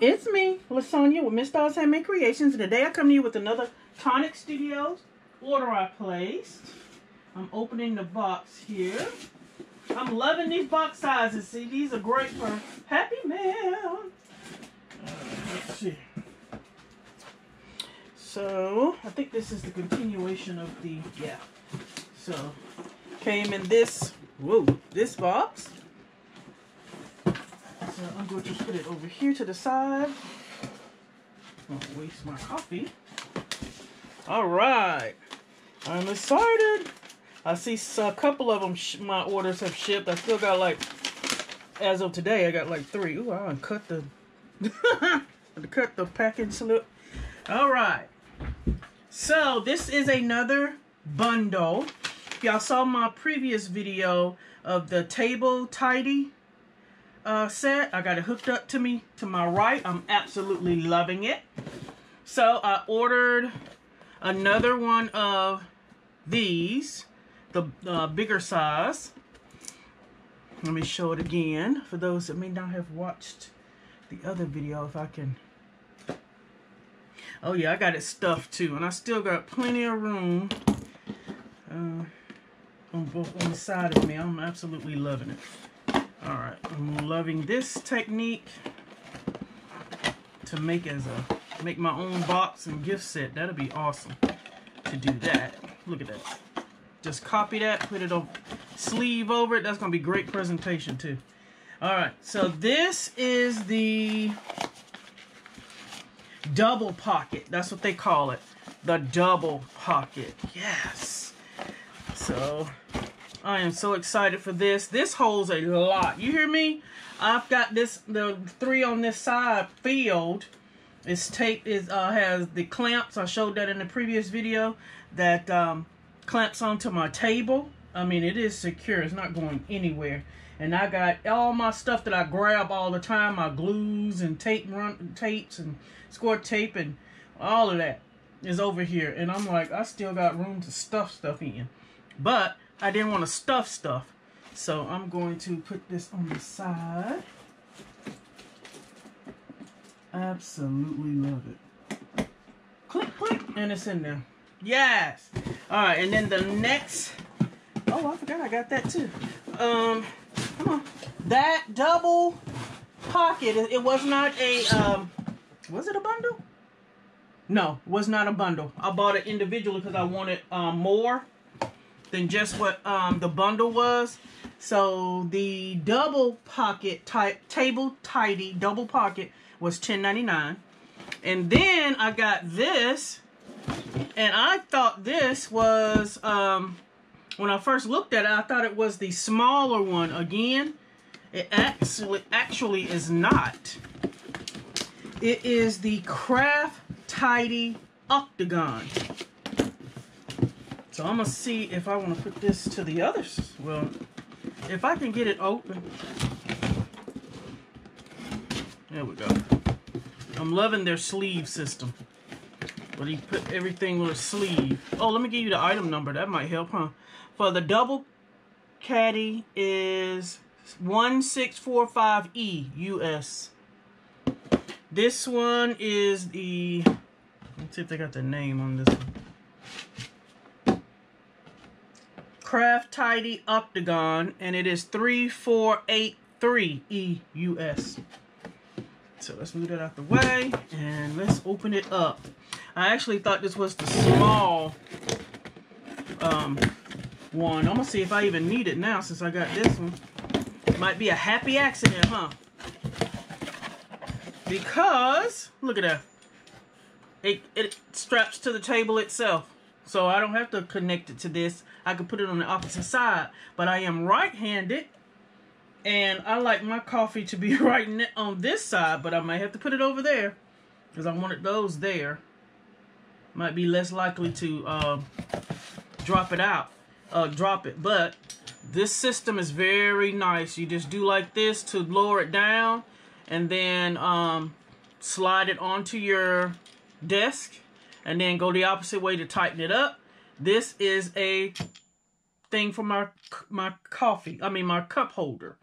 it's me, Lasonia with Miss Dolls Handmade Creations. And today I come to you with another Tonic Studios order I placed. I'm opening the box here. I'm loving these box sizes. See, these are great for Happy Mail. Uh, let's see. So, I think this is the continuation of the, yeah. So, came in this, whoa, this box. So I'm going to put it over here to the side. Don't waste my coffee. All right. I'm excited. I see a couple of them, my orders have shipped. I still got like, as of today, I got like three. Ooh, I cut the, cut the packing slip. All right. So this is another bundle. Y'all saw my previous video of the table tidy uh, set. I got it hooked up to me to my right. I'm absolutely loving it. So I ordered another one of these, the uh, bigger size. Let me show it again for those that may not have watched the other video if I can. Oh yeah, I got it stuffed too. And I still got plenty of room uh, on both on the side of me. I'm absolutely loving it. All right, I'm loving this technique to make as a make my own box and gift set. That'll be awesome to do that. Look at that. Just copy that, put it on sleeve over it. That's gonna be great presentation too. All right, so this is the double pocket. That's what they call it. The double pocket. Yes. So I am so excited for this. This holds a lot. You hear me? I've got this, the three on this side filled. It's tape is uh, has the clamps. I showed that in the previous video. That um, clamps onto my table. I mean, it is secure. It's not going anywhere. And I got all my stuff that I grab all the time. My glues and tape run tapes and score tape and all of that is over here. And I'm like, I still got room to stuff stuff in. But I didn't want to stuff stuff. So I'm going to put this on the side. Absolutely love it. Click, click, and it's in there. Yes. All right, and then the next. Oh, I forgot I got that too. Um, come on. That double pocket. It, was not a. Um, was it a bundle? No, was not a bundle. I bought it individually because I wanted um, more than just what um, the bundle was. So the double pocket type table tidy double pocket was $10.99. And then I got this and I thought this was um, when I first looked at it, I thought it was the smaller one again. It actually actually is not. It is the Craft Tidy Octagon. So I'm to see if I want to put this to the others. Well, if I can get it open. There we go. I'm loving their sleeve system. But you put everything with a sleeve. Oh, let me give you the item number. That might help, huh? For the double caddy is 1645E US. This one is the... Let's see if they got the name on this one. Craft Tidy Octagon, and it is 3483 EUS. So let's move that out the way, and let's open it up. I actually thought this was the small um, one. I'm going to see if I even need it now since I got this one. Might be a happy accident, huh? Because, look at that. It, it straps to the table itself. So I don't have to connect it to this. I can put it on the opposite side. But I am right-handed. And I like my coffee to be right on this side. But I might have to put it over there. Because I wanted those there. Might be less likely to uh, drop it out. Uh, drop it. But this system is very nice. You just do like this to lower it down. And then um, slide it onto your desk and then go the opposite way to tighten it up. This is a thing for my my coffee, I mean my cup holder.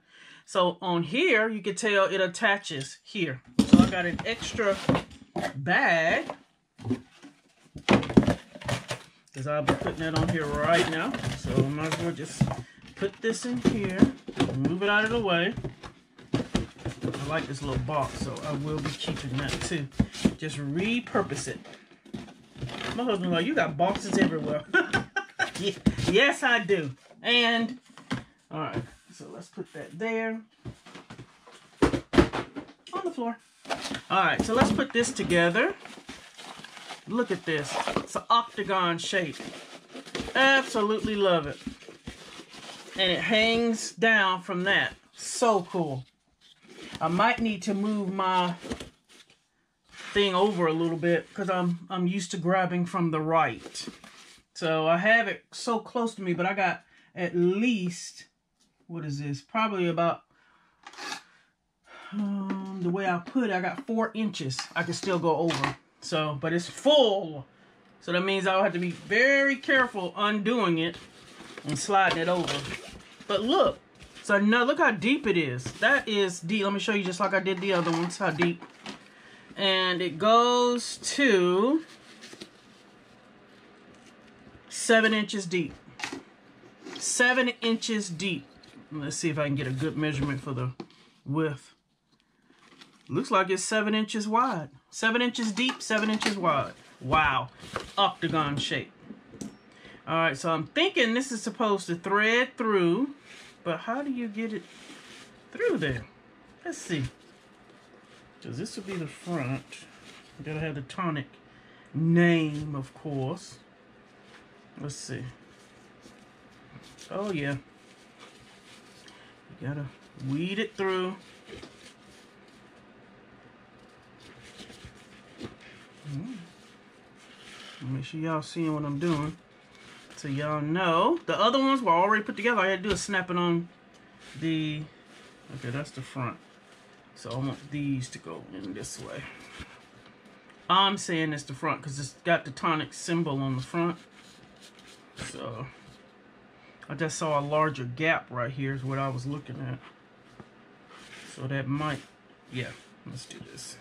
So on here, you can tell it attaches here. So I got an extra bag. Because I'll be putting that on here right now. So I might as well just put this in here. Move it out of the way. I like this little box, so I will be keeping that too. Just repurpose it. My husband's like, you got boxes everywhere. yes, I do. And, all right, so let's put that there. On the floor. All right, so let's put this together. Look at this. It's an octagon shape. Absolutely love it. And it hangs down from that. So cool. I might need to move my thing over a little bit because I'm I'm used to grabbing from the right. So I have it so close to me, but I got at least, what is this? Probably about, um, the way I put it, I got four inches. I can still go over. So, but it's full. So that means I'll have to be very careful undoing it and sliding it over. But look, so now look how deep it is. That is deep. Let me show you just like I did the other ones, how deep. And it goes to seven inches deep. Seven inches deep. Let's see if I can get a good measurement for the width. Looks like it's seven inches wide. Seven inches deep, seven inches wide. Wow. Octagon shape. All right, so I'm thinking this is supposed to thread through, but how do you get it through there? Let's see. Because this will be the front. You gotta have the tonic name, of course. Let's see. Oh, yeah. You gotta weed it through. Mm. Make sure y'all seeing what I'm doing. So y'all know. The other ones were already put together. I had to do a snapping on the... Okay, that's the front. So I want these to go in this way. I'm saying it's the front because it's got the tonic symbol on the front. So I just saw a larger gap right here is what I was looking at. So that might, yeah, let's do this.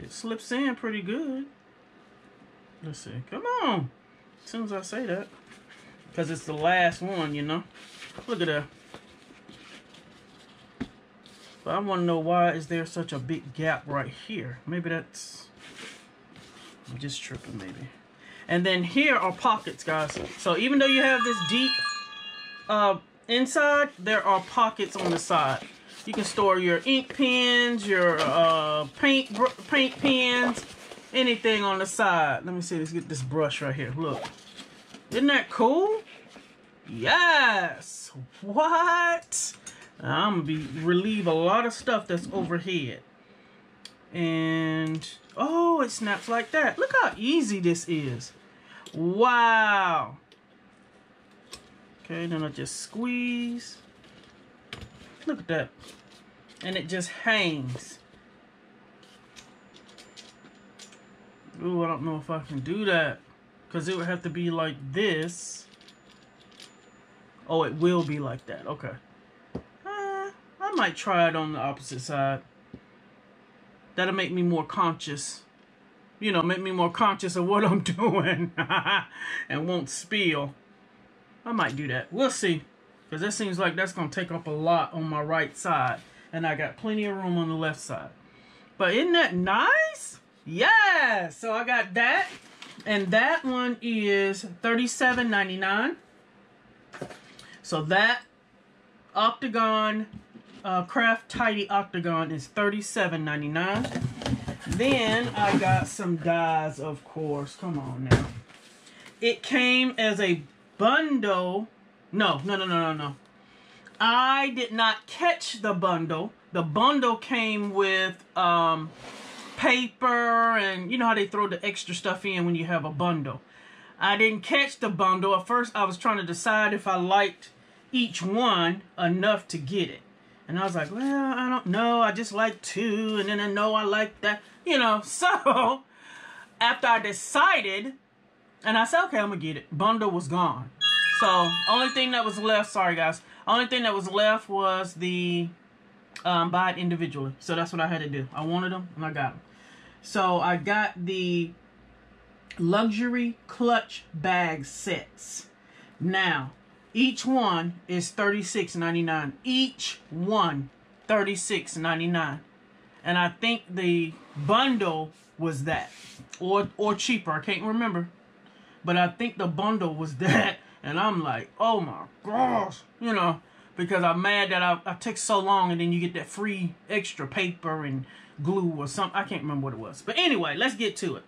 It slips in pretty good. Let's see, come on. As soon as I say that. Because it's the last one, you know. Look at that. But I want to know why is there such a big gap right here. Maybe that's... I'm just tripping, maybe. And then here are pockets, guys. So even though you have this deep uh, inside, there are pockets on the side. You can store your ink pens, your uh, paint paint pens, anything on the side. Let me see. Let's get this brush right here. Look. Isn't that cool? Yes. What? I'm gonna be relieve a lot of stuff that's overhead. And oh, it snaps like that. Look how easy this is. Wow. Okay, then I just squeeze. Look at that. And it just hangs. Ooh, I don't know if I can do that. Because it would have to be like this. Oh, it will be like that. Okay might try it on the opposite side. That'll make me more conscious. You know, make me more conscious of what I'm doing. and won't spill. I might do that. We'll see. Because that seems like that's going to take up a lot on my right side. And I got plenty of room on the left side. But isn't that nice? Yeah. So I got that. And that one is $37.99. So that octagon uh, Craft Tidy Octagon is $37.99. Then I got some dies, of course. Come on now. It came as a bundle. No, no, no, no, no, no. I did not catch the bundle. The bundle came with um, paper and you know how they throw the extra stuff in when you have a bundle. I didn't catch the bundle. At first, I was trying to decide if I liked each one enough to get it. And I was like, well, I don't know. I just like two. And then I know I like that. You know, so after I decided, and I said, okay, I'm to get it. Bundle was gone. So only thing that was left, sorry guys. Only thing that was left was the um, buy it individually. So that's what I had to do. I wanted them and I got them. So I got the luxury clutch bag sets. Now, each one is $36.99. Each one $36.99. And I think the bundle was that. Or or cheaper. I can't remember. But I think the bundle was that. And I'm like, oh my gosh. You know, because I'm mad that I, I took so long and then you get that free extra paper and glue or something. I can't remember what it was. But anyway, let's get to it.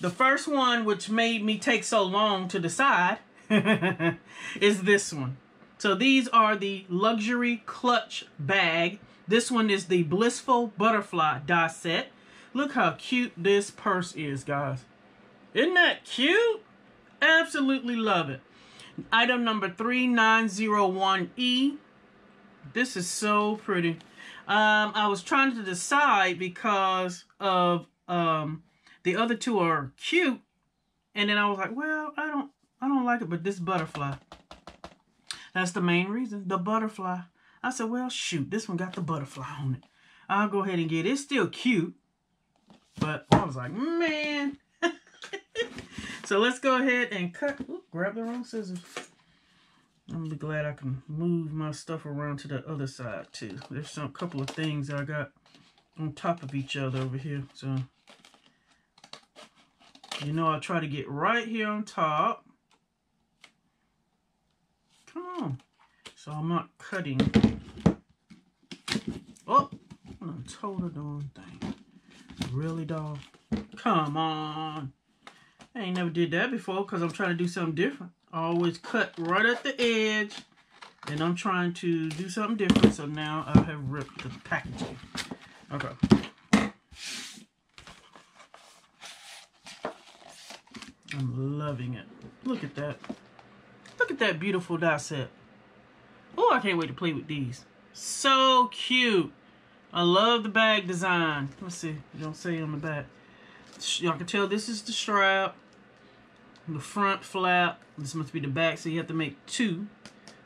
The first one, which made me take so long to decide, is this one. So these are the luxury clutch bag. This one is the Blissful Butterfly die set. Look how cute this purse is, guys. Isn't that cute? Absolutely love it. Item number 3901E. This is so pretty. Um, I was trying to decide because of um, the other two are cute. And then I was like, well, I don't I don't like it, but this butterfly. That's the main reason. The butterfly. I said, well, shoot, this one got the butterfly on it. I'll go ahead and get it. It's still cute. But I was like, man. so let's go ahead and cut. Ooh, grab the wrong scissors. I'm be glad I can move my stuff around to the other side too. There's some couple of things I got on top of each other over here. So, you know, I try to get right here on top. On. So I'm not cutting. Oh, I'm told the darn thing. Really, dog? Come on. I ain't never did that before because I'm trying to do something different. I always cut right at the edge. And I'm trying to do something different. So now I have ripped the packaging. Okay. I'm loving it. Look at that. Look at that beautiful die set. Oh, I can't wait to play with these. So cute. I love the bag design. Let's see. You don't say on the back. Y'all can tell this is the strap. The front flap. This must be the back, so you have to make two.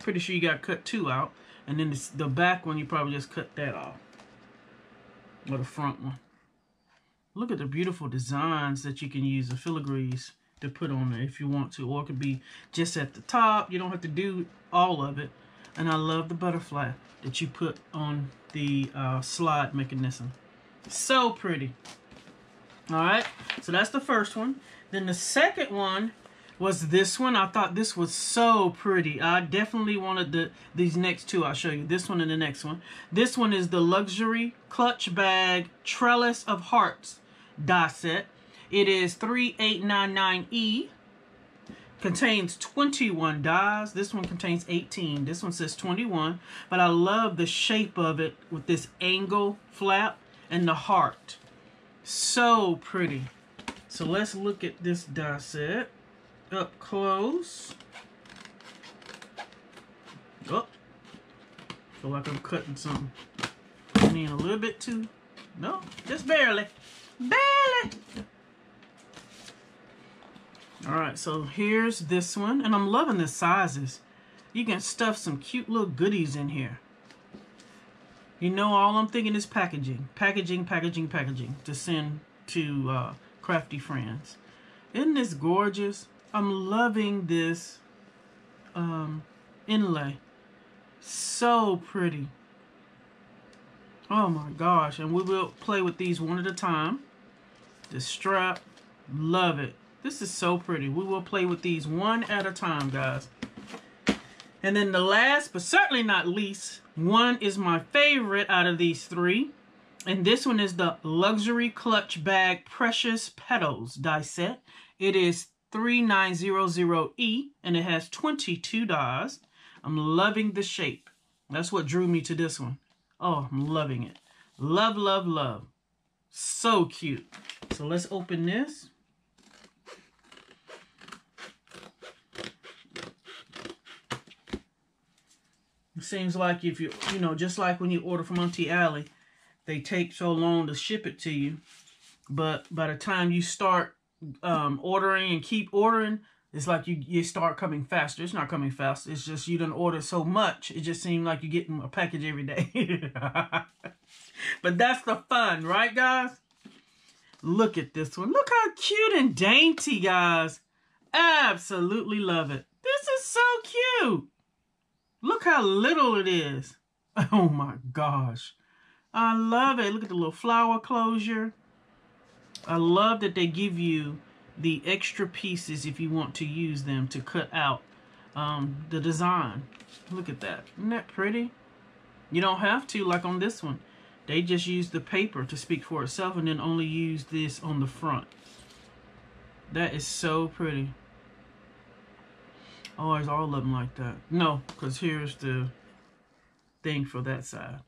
Pretty sure you got to cut two out. And then this, the back one, you probably just cut that off. Or the front one. Look at the beautiful designs that you can use, the filigrees to put on it if you want to. Or it could be just at the top. You don't have to do all of it. And I love the butterfly that you put on the uh, slide mechanism. So pretty. All right, so that's the first one. Then the second one was this one. I thought this was so pretty. I definitely wanted the these next two. I'll show you this one and the next one. This one is the Luxury Clutch Bag Trellis of Hearts die set. It is 3899E. Contains 21 dies. This one contains 18. This one says 21. But I love the shape of it with this angle flap and the heart. So pretty. So let's look at this die set up close. Oh, feel like I'm cutting something. I need a little bit too. No, just barely. Barely. All right, so here's this one. And I'm loving the sizes. You can stuff some cute little goodies in here. You know, all I'm thinking is packaging. Packaging, packaging, packaging to send to uh, crafty friends. Isn't this gorgeous? I'm loving this um, inlay. So pretty. Oh my gosh. And we will play with these one at a time. The strap. Love it. This is so pretty. We will play with these one at a time, guys. And then the last, but certainly not least, one is my favorite out of these three. And this one is the Luxury Clutch Bag Precious Petals die set. It is 3900E and it has 22 dies. I'm loving the shape. That's what drew me to this one. Oh, I'm loving it. Love, love, love. So cute. So let's open this. Seems like if you, you know, just like when you order from Auntie Allie, they take so long to ship it to you. But by the time you start um, ordering and keep ordering, it's like you you start coming faster. It's not coming fast. It's just you don't order so much. It just seems like you're getting a package every day. but that's the fun, right, guys? Look at this one. Look how cute and dainty, guys. Absolutely love it. This is so cute. Look how little it is. Oh my gosh. I love it. Look at the little flower closure. I love that they give you the extra pieces if you want to use them to cut out um, the design. Look at that. Isn't that pretty? You don't have to like on this one. They just use the paper to speak for itself and then only use this on the front. That is so pretty. Oh, all of them like that? No, because here's the thing for that side.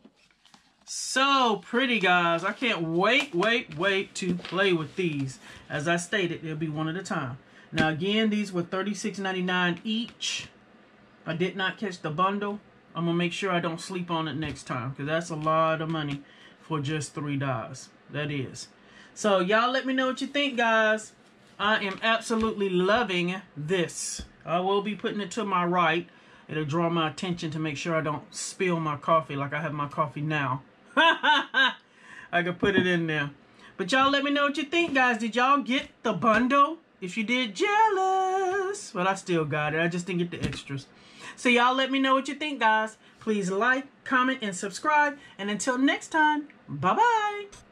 So pretty, guys. I can't wait, wait, wait to play with these. As I stated, they'll be one at a time. Now, again, these were $36.99 each. I did not catch the bundle. I'm going to make sure I don't sleep on it next time. Because that's a lot of money for just $3. That is. So, y'all let me know what you think, guys. I am absolutely loving this. I will be putting it to my right. It'll draw my attention to make sure I don't spill my coffee like I have my coffee now. I could put it in there. But y'all let me know what you think, guys. Did y'all get the bundle? If you did, jealous. But I still got it. I just didn't get the extras. So y'all let me know what you think, guys. Please like, comment, and subscribe. And until next time, bye-bye.